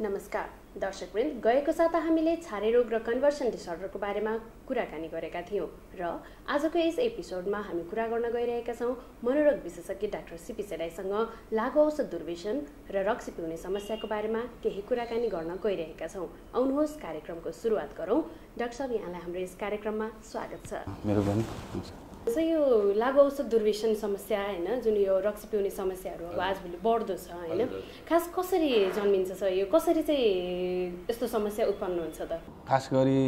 नमस्कार। दर्शकवृन्द गएको साता हामीले छारे रोग र कन्भर्सन डिसअर्डरको बारेमा कुराकानी गरेका थियौँ र आजको यस एपिसोडमा हामी कुरा गर्न गइरहेका छौँ मनोरोग विशेषज्ञ डाक्टर सिपी सेडाईसँग लागु औषध दुर्वेशन र रक्सी पिउने समस्याको बारेमा केही कुराकानी गर्न गइरहेका छौँ। आउनुहोस् कार्यक्रमको सुरुवात गरौँ। डाक्टर साहब यहाँलाई हाम्रो यस कार्यक्रममा स्वागत छ। मेरो जस्तो यो लागु औषध दुर्वेशन समस्या होइन जुन यो रक्सी पिउने समस्याहरू अब आजभोलि बढ्दो छ होइन? खास कसरी जन्मिन्छ छ यो? कसरी चाहिँ यस्तो समस्या उत्पन्न हुन्छ त? खास गरी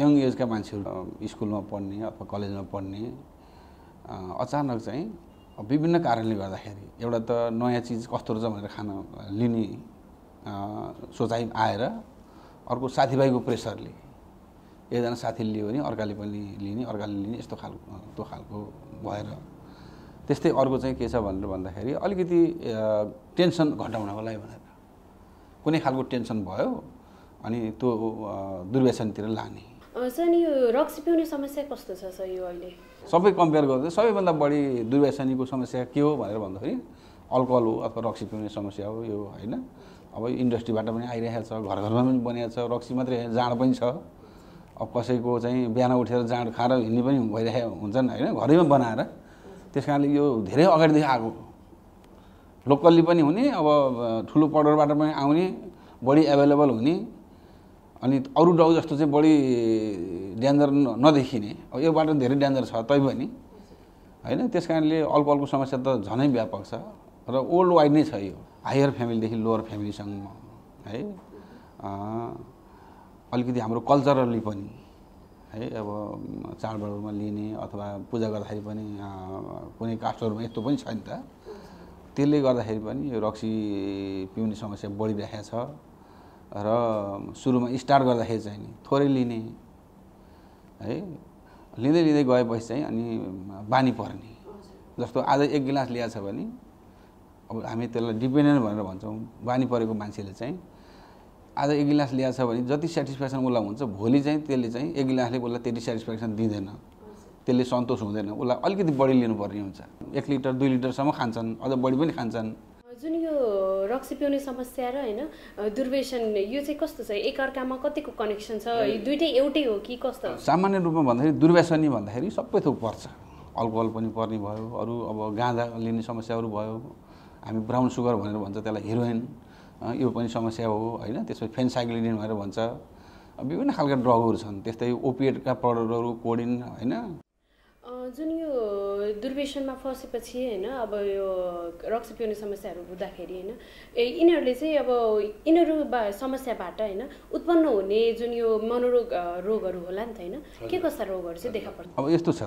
यङ एजका मान्छेहरू स्कुलमा पढ्ने अथवा कलेजमा पढ्ने अचानक चाहिँ विभिन्न कारणले गर्दाखेरि एउटा त नयाँ चिज कस्तो रहेछ भनेर खान लिने सोचाइ आएर अर्को साथीभाइको प्रेसरले एकजना साथीले लियो भने अर्काले पनि लिने अर्काले लिने यस्तो खालको त्यो खालको भएर। त्यस्तै अर्को चाहिँ के छ भनेर भन्दाखेरि अलिकति टेन्सन घटाउनको लागि भनेर। कुनै खालको टेन्सन भयो अनि त्यो दुर्व्यसनतिर लाने। सर यो रक्सी पिउने समस्या कस्तो छ सर यो अहिले? सबै कम्पेयर गर्दा सबैभन्दा बढी दुर्व्यसनीको समस्या के हो भनेर भन्दाखेरि अल्कोहल हो अथवा रक्सी पिउने समस्या हो यो होइन। अब इन्डस्ट्रीबाट पनि आइरहेको छ घर घरमा पनि बनिएको छ रक्सी मात्रै होइन जाँड पनि छ। अब कसैको चाहिँ बिहान उठेर जाँड खाएर हिँड्ने पनि भइरहेको हुन्छन् होइन? घरैमा बनाएर। त्यस कारणले यो धेरै अगाडिदेखि आएको। लोकल्ली पनि हुने अब ठुलो पडरबाट पनि आउने बढी एभाइलेबल हुने अनि अरू ड्रग जस्तो चाहिँ बढी डेन्जर नदेखिने। अब यो बाटो धेरै डेन्जर छ तैपनि होइन? त्यस कारणले अल्कोहलको समस्या त झनै व्यापक छ। र ओल्ड वाइड नै छ यो। हायर फ्यामिलीदेखि लोवर फ्यामिलीसम्म है? अलिकति हाम्रो कल्चरली पनि है अब चाडबाडमा लिने अथवा पूजा गर्दाखेरि पनि कुनै कास्टहरूमा यस्तो पनि छ नि त। त्यसले गर्दाखेरि पनि यो रक्सी पिउने समस्या बढिरहेको छ र सुरुमा स्टार्ट गर्दाखेरि चाहिँ नि थोरै लिने है लिँदै लिँदै गएपछि चाहिँ अनि बानी पर्ने। जस्तो आज एक गिलास लिएको छ भने अब हामी त्यसलाई डिपेन्डेन्ट भनेर भन्छौँ बानी परेको मान्छेले चाहिँ आज एक गिलास ल्याएको छ भने जति सेटिस्फ्याक्सन उसलाई हुन्छ भोलि चाहिँ त्यसले चाहिँ एक गिलासले उसलाई त्यति सेटिस्फ्याक्सन दिँदैन। त्यसले सन्तोष हुँदैन। उसलाई अलिकति बढी लिनुपर्ने हुन्छ। एक लिटर दुई लिटरसम्म खान्छन् अझ बढी पनि खान्छन्। जुन यो रक्सी पिउने समस्या र होइन अँ, दुर्व्यसन यो चाहिँ कस्तो छ? एकअर्कामा कतिको कनेक्सन छ? दुइटै एउटै हो कि कस्तो? सामान्य रूपमा भन्दाखेरि दुर्व्यसनी भन्दाखेरि सबै थोक पर्छ। अल्कोहल पनि पर्ने भयो अरू अब गाँजा लिने समस्याहरू भयो। हामी ब्राउन सुगर भनेर भन्छ त्यसलाई हिरोइन यो पनि समस्या हो होइन? त्यसपछि फेन्साइक्लिडिन भनेर भन्छ। विभिन्न खालका ड्रगहरू छन् त्यस्तै ओपिएडका प्रडक्टहरू कोडिन होइन? जुन यो दुर्व्यसनमा फसेपछि होइन अब यो रक्सी पिउने समस्याहरू हुँदाखेरि होइन ए यिनीहरूले चाहिँ अब यिनीहरू समस्याबाट होइन उत्पन्न हुने जुन यो मनोरोग रोगहरू होला नि त होइन? के कस्ता रोगहरू चाहिँ देखा पर्छ? अब यस्तो छ।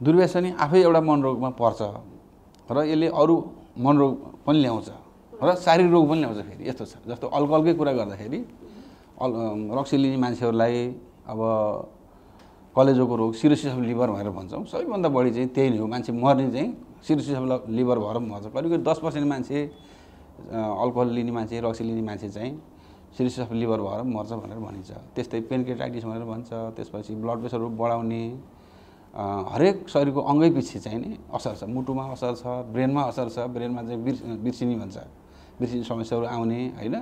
दुर्व्यसनी आफै एउटा मनरोगमा पर्छ र यसले अरू मनरोग पनि ल्याउँछ। र शारीरिक रोग पनि ल्याउँछ फेरि यस्तो छ। जस्तो अल्कोहलकै कुरा गर्दाखेरि अल रक्सी लिने मान्छेहरूलाई अब कलेजोको रोग सिरोसिस अफ लिभर भनेर भन्छौँ। सबैभन्दा बढी चाहिँ त्यही नै हो। मान्छे मर्ने चाहिँ सिरोसिस अफ लिभर भएर मर्छ करिब करिब दस पर्सेन्ट मान्छे अल्कोहल लिने मान्छे रक्सी लिने मान्छे चाहिँ सिरोसिस अफ लिभर भएर मर्छ भनेर भनिन्छ। त्यस्तै पेनकेटाइटिस भनेर भन्छ। त्यसपछि ब्लड प्रेसरहरू बढाउने हरेक शरीरको अङ्गै पछि चाहिँ नि असर छ। मुटुमा असर छ ब्रेनमा असर छ। ब्रेनमा चाहिँ बिर्स बिर्सिने भन्छ। बिर्सिने समस्याहरू आउने होइन?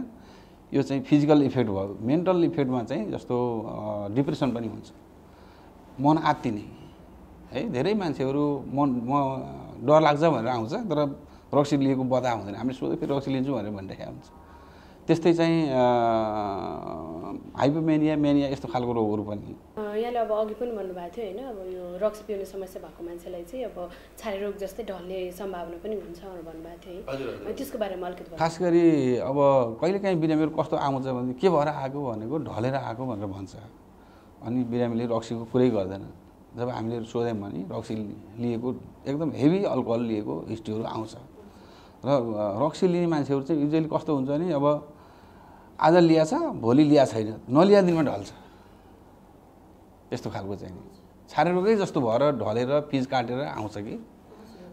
यो चाहिँ फिजिकल इफेक्ट भयो। मेन्टल इफेक्टमा चाहिँ जस्तो डिप्रेसन पनि हुन्छ। मन आत्तिने। है धेरै मान्छेहरू मन म डर लाग्छ भनेर आउँछ तर रक्सी लिएको बता हुँदैन। हामीले सोध्यो फेरि रक्सी लिन्छु भनेर भनिरहेको हुन्छ। त्यस्तै चाहिँ हाइपोमेनिया मेनिया यस्तो खालको रोगहरू पनि। यहाँले अब अघि पनि भन्नुभएको थियो होइन अब यो रक्सी पिउने समस्या भएको मान्छेलाई चाहिँ अब छारे रोग जस्तै ढल्ने सम्भावना पनि हुन्छ भनेर भन्नुभएको थियो है। त्यसको बारेमा अलिकति खास गरी अब कहिलेकाहीँ बिरामीहरू कस्तो आउँछ भने के भएर आएको भनेको ढलेर आएको भनेर भन्छ। अनि बिरामीले रक्सीको कुरै गर्दैन। जब हामीले सोध्यौँ भने रक्सी लिएको एकदम हेभी अल्कोहल लिएको हिस्ट्रीहरू आउँछ। र रक्सी लिने मान्छेहरू चाहिँ युजली कस्तो हुन्छ भने अब आज लिया छ भोलि लिया छैन। नलिया दिनमा ढल्छ। यस्तो खालको चाहिँ रोगै जस्तो भएर ढलेर फिज काटेर आउँछ कि?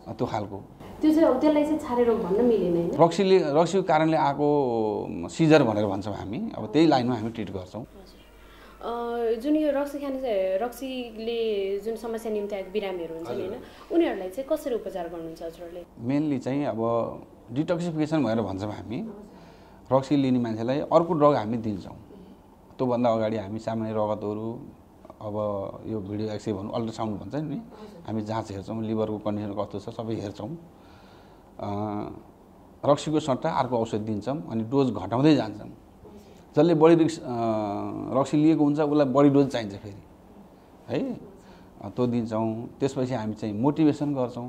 त्यो खालको। त्यो चाहिँ अब त्यसलाई चाहिँ छारे रोग भन्न मिलेन होइन? रक्सीले रक्सीको कारणले आएको सिजर भनेर भन्छौँ हामी। अब त्यही लाइनमा हामी ट्रिट गर्छौँ। जुन यो रक्सी खाने चाहिँ रक्सीले जुन समस्या निम्ति आएको बिरामीहरू हुन्छन् होइन उनीहरूलाई चाहिँ कसरी उपचार गर्नुहुन्छ हजुरहरूले? मेनली चाहिँ अब डिटक्सिफिकेसन भनेर भन्छौँ हामी। रक्सी लिने मान्छेलाई अर्को ड्रग हामी दिन्छौँ। त्योभन्दा अगाडि हामी सामान्य रगतहरू अब यो भिडियो एक्सरे भनौँ अल्ट्रासाउन्ड भन्छ नि हामी जाँच हेर्छौँ लिभरको कन्डिसन कस्तो छ सबै हेर्छौँ। रक्सीको सट्टा अर्को औषध दिन्छौँ अनि डोज घटाउँदै जान्छौँ। जसले बढी रिक्स रक्सी लिएको हुन्छ उसलाई बढी डोज चाहिन्छ फेरि। है? त्यो दिन्छौँ। त्यसपछि हामी चाहिँ मोटिभेसन गर्छौँ।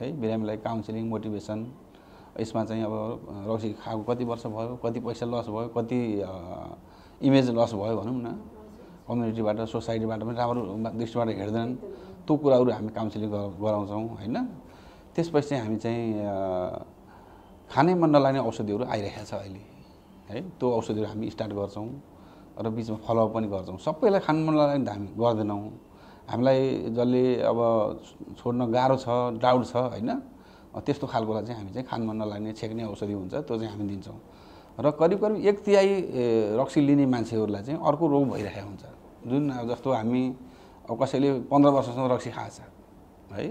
है बिरामीलाई काउन्सिलिङ मोटिभेसन यसमा चाहिँ अब रक्सी खाएको कति वर्ष भयो कति पैसा लस भयो कति इमेज लस भयो भनौँ न। कम्युनिटीबाट सोसाइटीबाट पनि राम्रो दृष्टिबाट हेर्दैनन्। त्यो कुराहरू हामी काउन्सिलिङ गराउँछौँ होइन। त्यसपछि हामी चाहिँ खानै मन नलाग्ने औषधिहरू आइरहेको छ अहिले है। त्यो औषधिहरू हामी स्टार्ट गर्छौँ र बिचमा फलोअप पनि गर्छौँ। सबैलाई खानु मन नलाग्ने त हामी गर्दैनौँ। हामीलाई जसले अब छोड्न गाह्रो छ डाउट छ होइन। त्यस्तो खालकोलाई चाहिँ हामी चाहिँ खान मन नलाग्ने छेक्ने औषधि हुन्छ त्यो चाहिँ हामी दिन्छौँ। र करिब करिब एक तिहाई रक्सी लिने मान्छेहरूलाई चाहिँ अर्को रोग भइरहेको हुन्छ। जुन जस्तो हामी अब कसैले पन्ध्र वर्षसम्म रक्सी खाएको छ है?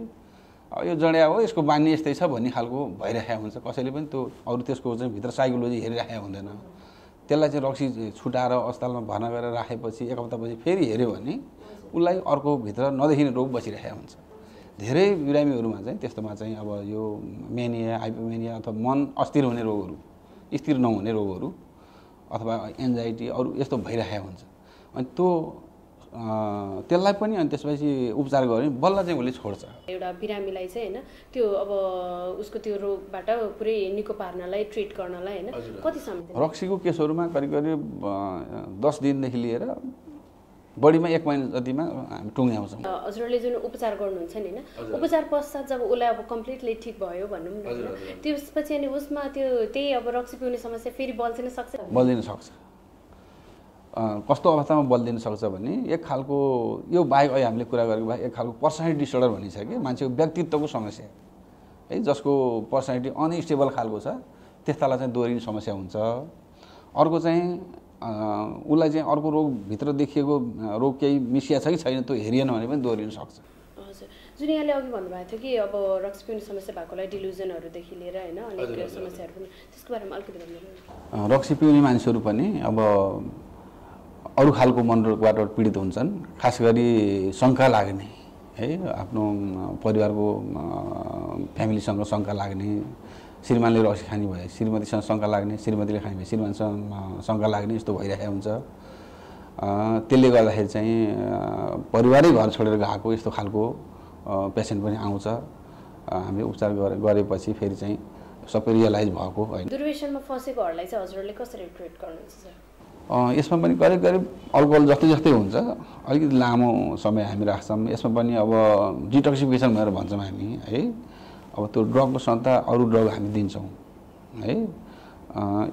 अब यो जडिया हो यसको बानी यस्तै छ भन्ने खालको भइरहेको हुन्छ। कसैले पनि त्यो अरू त्यसको चाहिँ भित्र साइकोलोजी हेरिराखेको हुँदैन। त्यसलाई चाहिँ रक्सी छुटाएर अस्पतालमा भर्ना गरेर राखेपछि एक हप्तापछि फेरि हेऱ्यो भने उसलाई अर्को भित्र नदेखिने रोग बसिरहेको हुन्छ। धेरै बिरामीहरूमा चाहिँ त्यस्तोमा चाहिँ अब यो मेनिया हाइपोमेनिया अथवा मन अस्थिर हुने रोगहरू स्थिर नहुने रोगहरू अथवा एन्जाइटी अरू यस्तो भइरहेको हुन्छ। अनि त्यो त्यसलाई पनि अनि त्यसपछि उपचार गऱ्यो भने बल्ल चाहिँ उसले छोड्छ। एउटा बिरामीलाई चाहिँ होइन त्यो अब उसको त्यो रोगबाट पुरै निको पार्नलाई ट्रिट गर्नलाई होइन कति समय रक्सीको केसहरूमा करिब करिब दस दिनदेखि लिएर बढीमा एक महिना जतिमा हामी टुङ्ग्याउँछौँ। हजुरले जुन उपचार गर्नुहुन्छ नि होइन उपचार पश्चात जब उसलाई अब कम्प्लिटली ठिक भयो भनौँ न त्यसपछि अनि उसमा त्यो त्यही अब रक्सी पिउने समस्या फेरि बल्झिन सक्छ? बल्झिन सक्छ। कस्तो अवस्थामा बल्दिन सक्छ भने एक खालको यो बाहेक अहिले हामीले कुरा गरेको बाहेक एक खालको पर्सनालिटी डिसअर्डर भनिन्छ कि मान्छेको व्यक्तित्वको समस्या। है जसको पर्सनालिटी अनस्टेबल खालको छ त्यस्तालाई चाहिँ दोहोरिने समस्या हुन्छ। अर्को चाहिँ उसलाई चाहिँ अर्को रोगभित्र देखिएको रोग केही मिसिया छ कि छैन त्यो हेरिएन भने पनि दोहोरिन सक्छ। हजुर। जुन यहाँले अघि भन्नुभएको थियो कि अब रक्सी पिउने समस्या भएकोलाई डिल्युजनहरूदेखि लिएर होइन अनेक समस्याहरू पनि त्यसको बारेमा अलिकति भन्नु रक्सी पिउने मान्छेहरू पनि अब अरू खालको मनोरोगबाट पीडित हुन्छन् खास गरी शङ्का लाग्ने है आफ्नो परिवारको फ्यामिलीसँग शङ्का लाग्ने श्रीमानले रक्सी खाने भए श्रीमतीसँग शङ्का लाग्ने श्रीमतीले खाने भए श्रीमानसँग शङ्का लाग्ने यस्तो भइरहेको हुन्छ। त्यसले गर्दाखेरि चाहिँ परिवारै घर छोडेर गएको यस्तो खालको पेसेन्ट पनि आउँछ। हामीले उपचार गरे गरेपछि फेरि चाहिँ सबै रियलाइज भएको होइन। दुर्व्यसनमा फँसेकोहरूलाई चाहिँ हजुरले कसरी ट्रिट गर्नुहुन्छ सर यसमा पनि करिब करिब अल्कोहल जस्तै जस्तै हुन्छ। अलिकति लामो समय हामी राख्छौँ। यसमा पनि अब डिटक्सिफिकेसन भनेर भन्छौँ हामी है। अब त्यो ड्रगको सट्टा अरू ड्रग हामी दिन्छौँ है?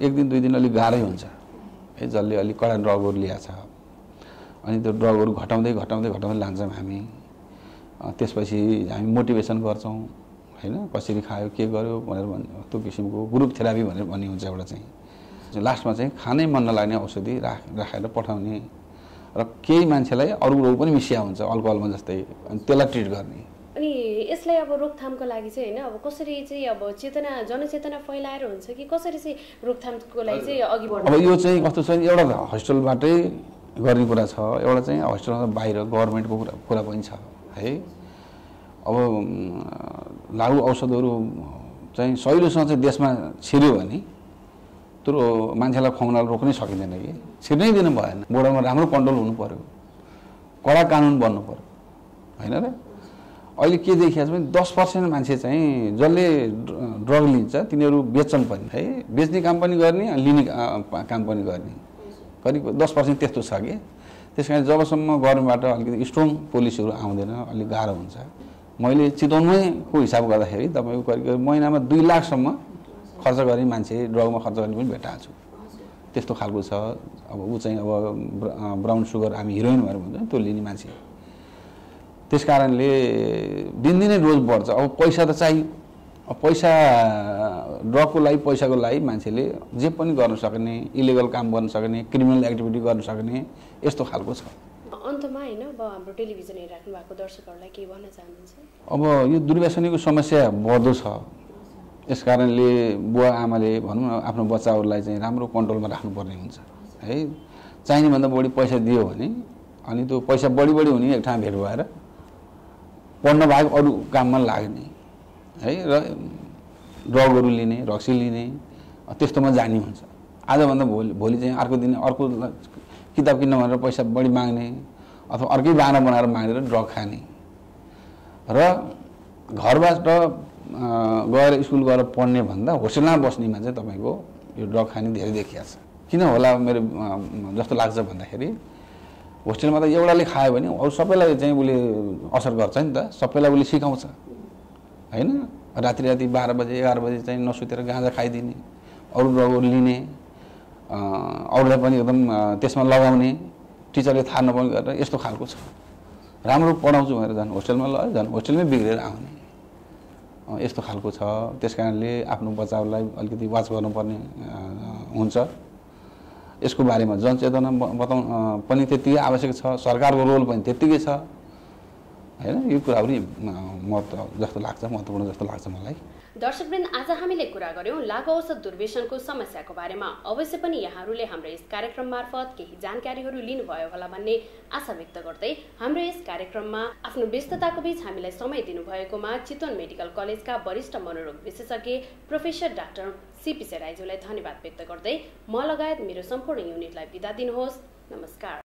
एक दिन दुई दिन अलिक गाह्रै हुन्छ है? जसले अलिक कडा ड्रगहरू ल्याएको छ। अनि त्यो ड्रगहरू घटाउँदै घटाउँदै घटाउँदै लान्छौँ हामी। त्यसपछि हामी मोटिभेसन गर्छौँ होइन? कसरी खायो के गर्यो भनेर भन् त्यो किसिमको ग्रुप थेरापी भनेर भन्ने हुन्छ एउटा चाहिँ। लास्टमा चाहिँ खानै मन नलाग्ने औषधि राख राखेर पठाउने। र केही मान्छेलाई अरू रोग पनि मिसिया हुन्छ अल्कोहलमा जस्तै अनि त्यसलाई ट्रिट गर्ने। अनि यसलाई अब रोकथामको लागि चाहिँ होइन अब कसरी चाहिँ अब चेतना जनचेतना फैलाएर हुन्छ कि कसरी चाहिँ रोकथामको लागि चाहिँ अघि बढ्नु अब यो चाहिँ कस्तो छ एउटा हस्पिटलबाटै गर्ने कुरा छ एउटा चाहिँ हस्पिटलमा बाहिर गभर्मेन्टको कुरा कुरा पनि छ है? अब लागु औषधहरू चाहिँ सहिलोसँग चाहिँ देशमा छिर्यो भने त्यो मान्छेलाई खुवाउनलाई रोक्नै सकिँदैन कि। छिर्नै दिनु भएन। बोर्डरमा राम्रो कन्ट्रोल हुनु पऱ्यो कडा कानुन बन्नु पऱ्यो होइन र? अहिले के छ भने दस पर्सेन्ट मान्छे चाहिँ जसले ड्रग लिन्छ तिनीहरू बेच्छन् पनि है। बेच्ने काम पनि गर्ने लिने काम पनि गर्ने। करिब दस पर्सेन्ट त्यस्तो छ कि। त्यस कारण जबसम्म गभर्मेन्टबाट अलिकति स्ट्रङ पोलिसीहरू आउँदैन अलिक गाह्रो हुन्छ। मैले चितवनमैको हिसाब गर्दाखेरि तपाईँको करिब महिनामा दुई लाखसम्म खर्च गर्ने मान्छे ड्रगमा खर्च गर्ने पनि भेटाएको छु। त्यस्तो खालको छ। अब ऊ चाहिँ अब ब्राउन सुगर हामी हिरोइन भनेर भन्छ त्यो लिने मान्छे। त्यस कारणले दिनदिनै रोज बढ्छ। अब पैसा त चाहियो। अब पैसा ड्रगको लागि पैसाको लागि मान्छेले जे पनि गर्न सक्ने इलिगल काम गर्न सक्ने क्रिमिनल एक्टिभिटी गर्न सक्ने यस्तो खालको छ। अन्तमा होइन अब हाम्रो टेलिभिजन हेरिराख्नु भएको दर्शकहरूलाई के भन्न चाहनुहुन्छ? अब यो दुर्व्यसनीको समस्या बढ्दो छ। यस कारणले बुवा आमाले भनौँ न आफ्नो बच्चाहरूलाई चाहिँ राम्रो कन्ट्रोलमा राख्नुपर्ने हुन्छ। है चाहिने भन्दा बढी पैसा दियो भने अनि त्यो पैसा बढी बढी हुने एक ठाउँ भेट भएर पढ्न बाहेक अरू काममा लाग्ने है? र ड्रगहरू लिने रक्सी लिने त्यस्तोमा जाने हुन्छ। आजभन्दा भोलि भोलि चाहिँ अर्को दिन अर्को किताब किन्न भनेर पैसा बढी माग्ने अथवा अर्कै बाना बनाएर मागेर ड्रग खाने। र घरबाट गएर स्कुल गएर पढ्ने भन्दा होस्टेलमा बस्नेमा चाहिँ तपाईँको यो ड्रग खाने धेरै देखिया छ किन होला मेरो जस्तो लाग्छ भन्दाखेरि होस्टेलमा त एउटाले खायो भने अरू सबैलाई चाहिँ उसले असर गर्छ नि त सबैलाई उसले सिकाउँछ। होइन? राति राति बाह्र बजे एघार बजे चाहिँ नसुतेर गाँजा खाइदिने अरू ड्रगहरू लिने अरूलाई पनि एकदम त्यसमा लगाउने टिचरले थाहा नपाउने गरेर यस्तो खालको छ। राम्रो पढाउँछु भनेर झन् होस्टेलमा ल झन् होस्टेलमै बिग्रेर आउने। यस्तो खालको छ। त्यस कारणले आफ्नो बच्चाहरूलाई अलिकति वाच गर्नुपर्ने हुन्छ। यसको बारेमा जनचेतना बताउ पनि त्यत्तिकै आवश्यक छ। सरकारको रोल पनि त्यत्तिकै छ। होइन यो कुरा पनि महत्त्व जस्तो लाग्छ महत्त्वपूर्ण जस्तो लाग्छ मलाई। दर्शकवृन्द आज हामीले कुरा गऱ्यौँ लागु औषध दुर्व्यसनको समस्याको बारेमा। अवश्य पनि यहाँहरूले हाम्रो यस कार्यक्रम मार्फत केही जानकारीहरू लिनुभयो होला भन्ने आशा व्यक्त गर्दै हाम्रो यस कार्यक्रममा आफ्नो व्यस्तताको बीच हामीलाई समय दिनुभएकोमा चितवन मेडिकल कलेजका वरिष्ठ मनोरोग विशेषज्ञ प्रोफेसर डाक्टर सिपी सेराइजूलाई धन्यवाद व्यक्त गर्दै म लगायत मेरो सम्पूर्ण युनिटलाई बिदा दिनुहोस्। नमस्कार।